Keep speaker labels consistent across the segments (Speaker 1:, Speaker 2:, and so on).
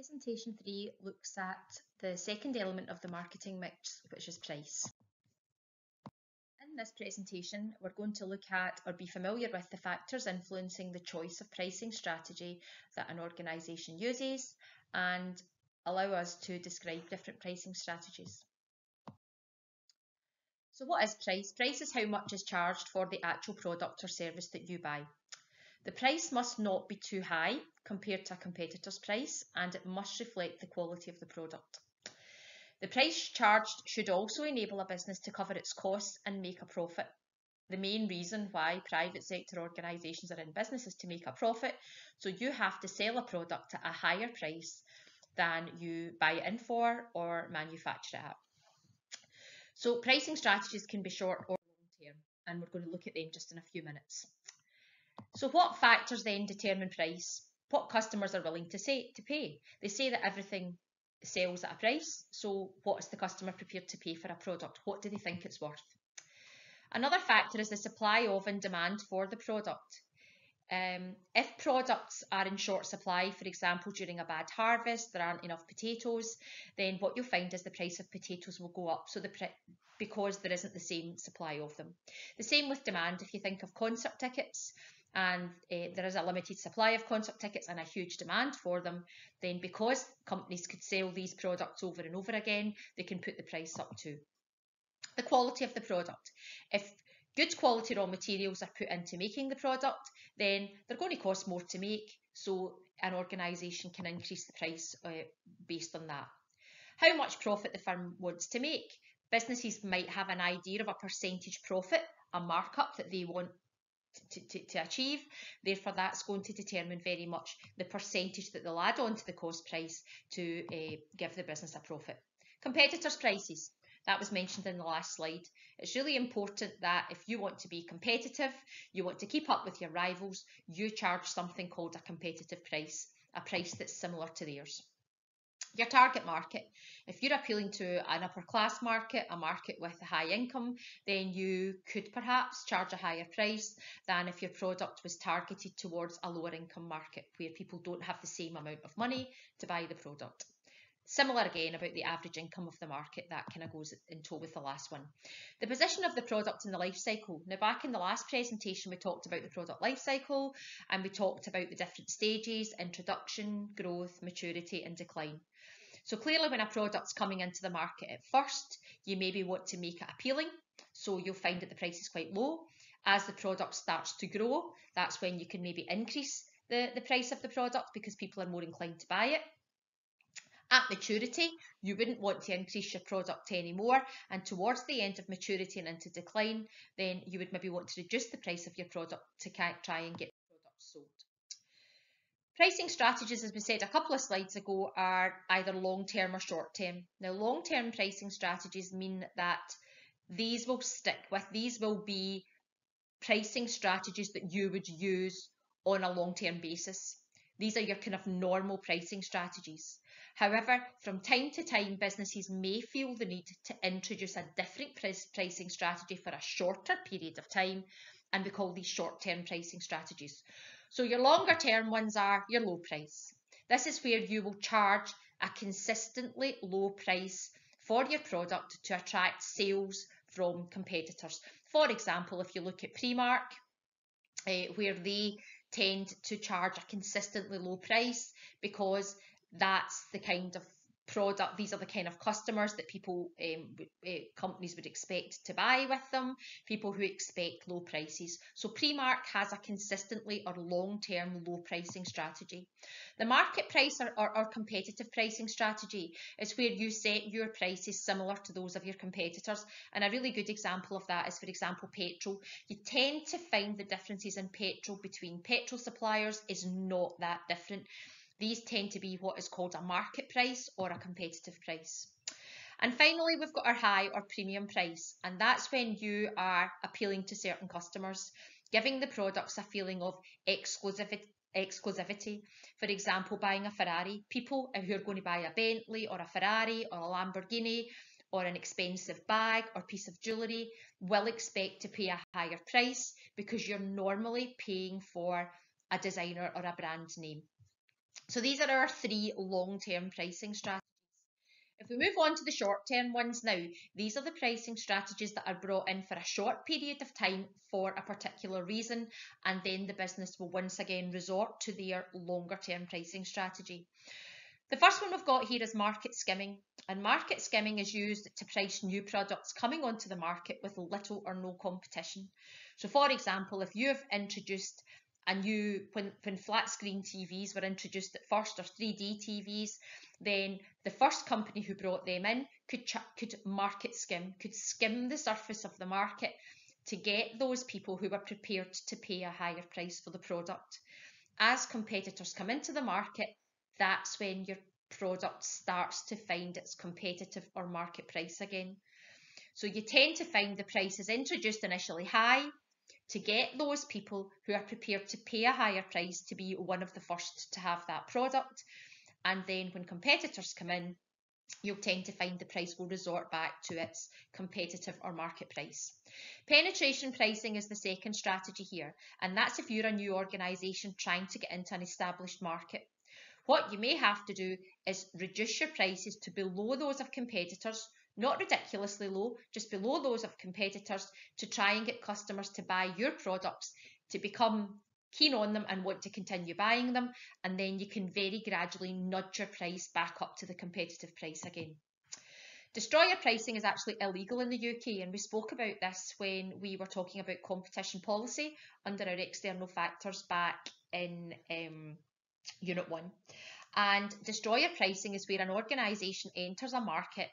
Speaker 1: Presentation 3 looks at the second element of the marketing mix, which is price. In this presentation, we're going to look at or be familiar with the factors influencing the choice of pricing strategy that an organisation uses and allow us to describe different pricing strategies. So what is price? Price is how much is charged for the actual product or service that you buy. The price must not be too high compared to a competitor's price and it must reflect the quality of the product. The price charged should also enable a business to cover its costs and make a profit. The main reason why private sector organisations are in business is to make a profit, so you have to sell a product at a higher price than you buy it in for or manufacture it at. So pricing strategies can be short or long term, and we're going to look at them just in a few minutes. So what factors then determine price? What customers are willing to say to pay? They say that everything sells at a price. So what is the customer prepared to pay for a product? What do they think it's worth? Another factor is the supply of and demand for the product. Um, if products are in short supply, for example, during a bad harvest, there aren't enough potatoes, then what you'll find is the price of potatoes will go up. So the because there isn't the same supply of them. The same with demand. If you think of concert tickets, and uh, there is a limited supply of concert tickets and a huge demand for them, then because companies could sell these products over and over again, they can put the price up too. The quality of the product. If good quality raw materials are put into making the product, then they're going to cost more to make, so an organisation can increase the price uh, based on that. How much profit the firm wants to make. Businesses might have an idea of a percentage profit, a markup that they want to, to, to, achieve. Therefore, that's going to determine very much the percentage that they'll add on to the cost price to uh, give the business a profit. Competitors' prices. That was mentioned in the last slide. It's really important that if you want to be competitive, you want to keep up with your rivals, you charge something called a competitive price, a price that's similar to theirs. Your target market. If you're appealing to an upper class market, a market with a high income, then you could perhaps charge a higher price than if your product was targeted towards a lower income market where people don't have the same amount of money to buy the product. Similar again about the average income of the market, that kind of goes in tow with the last one. The position of the product in the life cycle. Now, back in the last presentation, we talked about the product life cycle and we talked about the different stages introduction, growth, maturity, and decline. So clearly when a product's coming into the market at first, you maybe want to make it appealing. So you'll find that the price is quite low. As the product starts to grow, that's when you can maybe increase the, the price of the product because people are more inclined to buy it. At maturity, you wouldn't want to increase your product anymore, and towards the end of maturity and into decline, then you would maybe want to reduce the price of your product to try and get the product sold. Pricing strategies, as we said a couple of slides ago, are either long term or short term. Now, long term pricing strategies mean that these will stick with, these will be pricing strategies that you would use on a long term basis. These are your kind of normal pricing strategies. However, from time to time, businesses may feel the need to introduce a different pricing strategy for a shorter period of time, and we call these short term pricing strategies. So your longer term ones are your low price. This is where you will charge a consistently low price for your product to attract sales from competitors. For example, if you look at Primark, uh, where they tend to charge a consistently low price because that's the kind of product these are the kind of customers that people um, uh, companies would expect to buy with them people who expect low prices. So Primark has a consistently or long-term low pricing strategy. The market price or, or, or competitive pricing strategy is where you set your prices similar to those of your competitors. And a really good example of that is for example petrol. You tend to find the differences in petrol between petrol suppliers is not that different these tend to be what is called a market price or a competitive price. And finally, we've got our high or premium price, and that's when you are appealing to certain customers, giving the products a feeling of exclusivity. Exclusivity. For example, buying a Ferrari. People who are going to buy a Bentley or a Ferrari or a Lamborghini or an expensive bag or piece of jewellery will expect to pay a higher price because you're normally paying for a designer or a brand name. So these are our three long-term pricing strategies. If we move on to the short-term ones now, these are the pricing strategies that are brought in for a short period of time for a particular reason, and then the business will once again resort to their longer-term pricing strategy. The first one we've got here is market skimming, and market skimming is used to price new products coming onto the market with little or no competition. So for example, if you've introduced a you when, when flat screen TVs were introduced at first, or 3D TVs, then the first company who brought them in could, could market skim, could skim the surface of the market to get those people who were prepared to pay a higher price for the product. As competitors come into the market, that's when your product starts to find its competitive or market price again. So you tend to find the price is introduced initially high to get those people who are prepared to pay a higher price to be one of the first to have that product. And then when competitors come in, you'll tend to find the price will resort back to its competitive or market price. Penetration pricing is the second strategy here, and that's if you're a new organisation trying to get into an established market. What you may have to do is reduce your prices to below those of competitors, not ridiculously low, just below those of competitors to try and get customers to buy your products to become keen on them and want to continue buying them, and then you can very gradually nudge your price back up to the competitive price again. Destroyer pricing is actually illegal in the UK, and we spoke about this when we were talking about competition policy under our external factors back in um, Unit 1. And destroyer pricing is where an organisation enters a market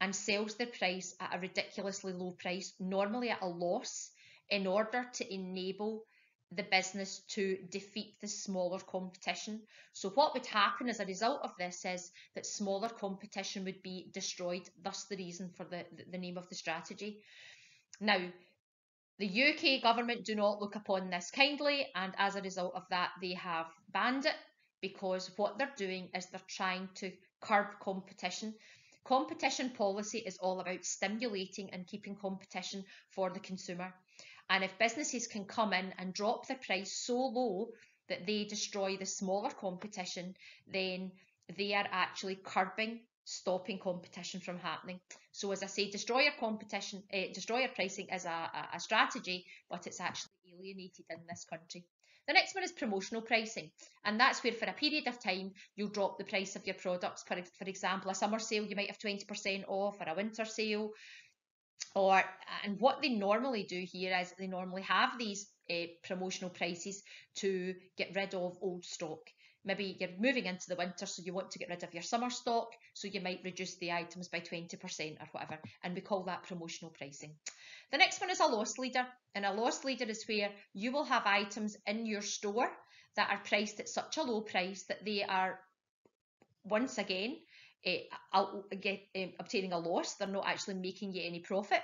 Speaker 1: and sells their price at a ridiculously low price, normally at a loss, in order to enable the business to defeat the smaller competition. So what would happen as a result of this is that smaller competition would be destroyed, thus the reason for the, the name of the strategy. Now, the UK government do not look upon this kindly and as a result of that they have banned it because what they're doing is they're trying to curb competition. Competition policy is all about stimulating and keeping competition for the consumer. And if businesses can come in and drop the price so low that they destroy the smaller competition, then they are actually curbing, stopping competition from happening. So as I say, destroyer competition, uh, destroyer pricing is a, a, a strategy, but it's actually alienated in this country. The next one is promotional pricing, and that's where for a period of time you'll drop the price of your products. For, for example, a summer sale you might have 20% off, or a winter sale, or and what they normally do here is they normally have these uh, promotional prices to get rid of old stock. Maybe you're moving into the winter, so you want to get rid of your summer stock, so you might reduce the items by 20% or whatever, and we call that promotional pricing. The next one is a loss leader, and a loss leader is where you will have items in your store that are priced at such a low price that they are once again uh, get, uh, obtaining a loss. They're not actually making you any profit,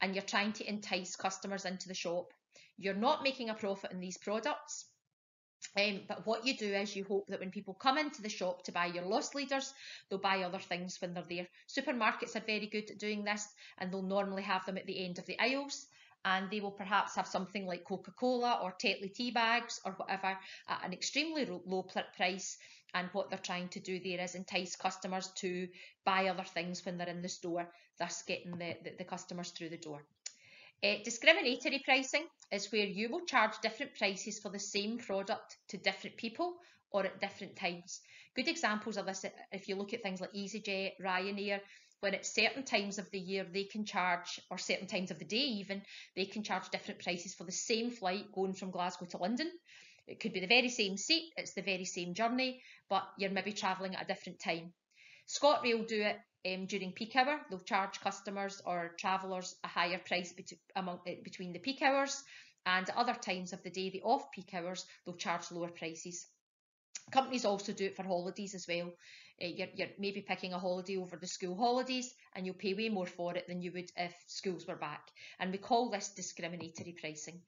Speaker 1: and you're trying to entice customers into the shop. You're not making a profit in these products. Um, but what you do is you hope that when people come into the shop to buy your loss leaders, they'll buy other things when they're there. Supermarkets are very good at doing this, and they'll normally have them at the end of the aisles. And they will perhaps have something like Coca Cola or Tetley tea bags or whatever at an extremely low price and what they're trying to do there is entice customers to buy other things when they're in the store, thus getting the, the, the customers through the door. Uh, discriminatory pricing is where you will charge different prices for the same product to different people or at different times. Good examples of this, if you look at things like EasyJet, Ryanair, when at certain times of the year they can charge, or certain times of the day even, they can charge different prices for the same flight going from Glasgow to London. It could be the very same seat, it's the very same journey, but you're maybe travelling at a different time. ScotRail do it um, during peak hour. They'll charge customers or travellers a higher price bet among, uh, between the peak hours, and at other times of the day, the off peak hours, they'll charge lower prices. Companies also do it for holidays as well. Uh, you're, you're maybe picking a holiday over the school holidays and you'll pay way more for it than you would if schools were back. And we call this discriminatory pricing.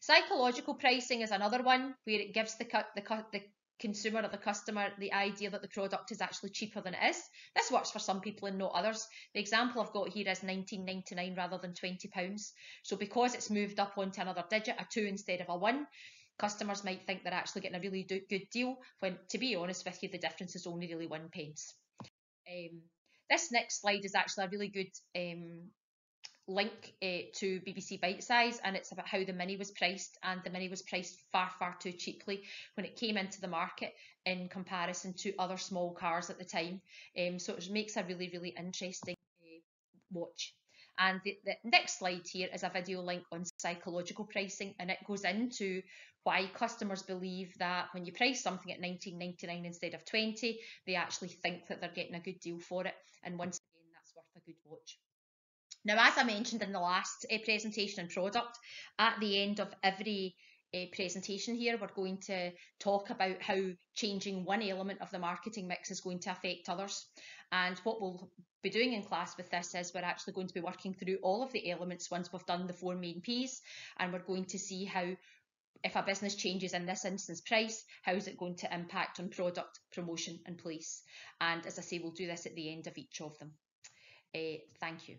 Speaker 1: Psychological pricing is another one where it gives the, the, the consumer or the customer the idea that the product is actually cheaper than it is. This works for some people and not others. The example I've got here is 19.99 rather than £20. So because it's moved up onto another digit, a 2 instead of a 1, Customers might think they're actually getting a really good deal when, to be honest with you, the difference is only really one pence. Um, this next slide is actually a really good um, link uh, to BBC Bitesize, and it's about how the Mini was priced, and the Mini was priced far, far too cheaply when it came into the market in comparison to other small cars at the time. Um, so it makes a really, really interesting uh, watch. And the, the, next slide here is a video link on psychological pricing, and it goes into why customers believe that when you price something at 19.99 instead of 20, they actually think that they're getting a good deal for it. And once again, that's worth a good watch. Now, as I mentioned in the last uh, presentation and product, at the end of every uh, presentation here, we're going to talk about how changing one element of the marketing mix is going to affect others. And what we'll be doing in class with this is we're actually going to be working through all of the elements once we've done the four main Ps, and we're going to see how if a business changes in this instance price, how is it going to impact on product, promotion and place? And as I say, we'll do this at the end of each of them. Uh, thank you.